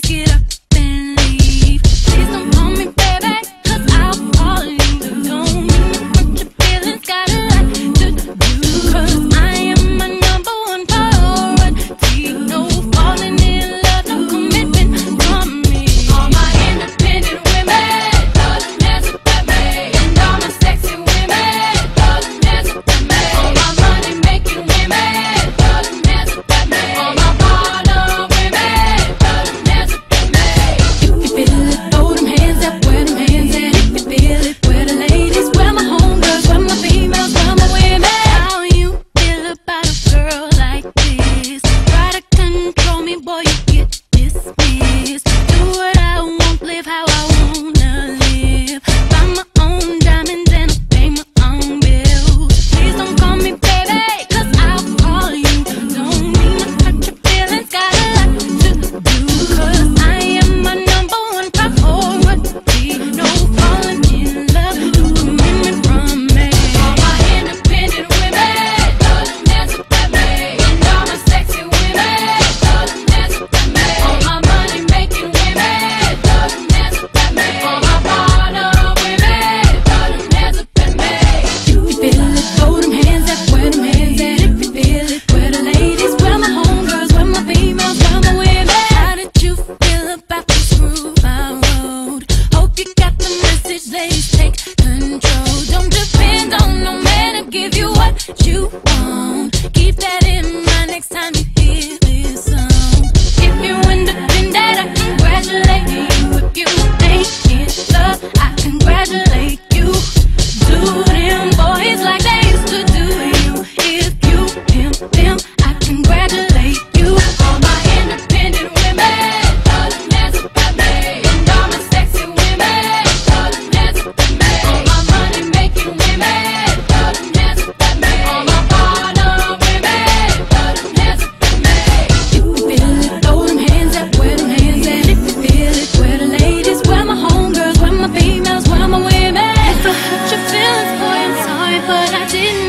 please get but I didn't.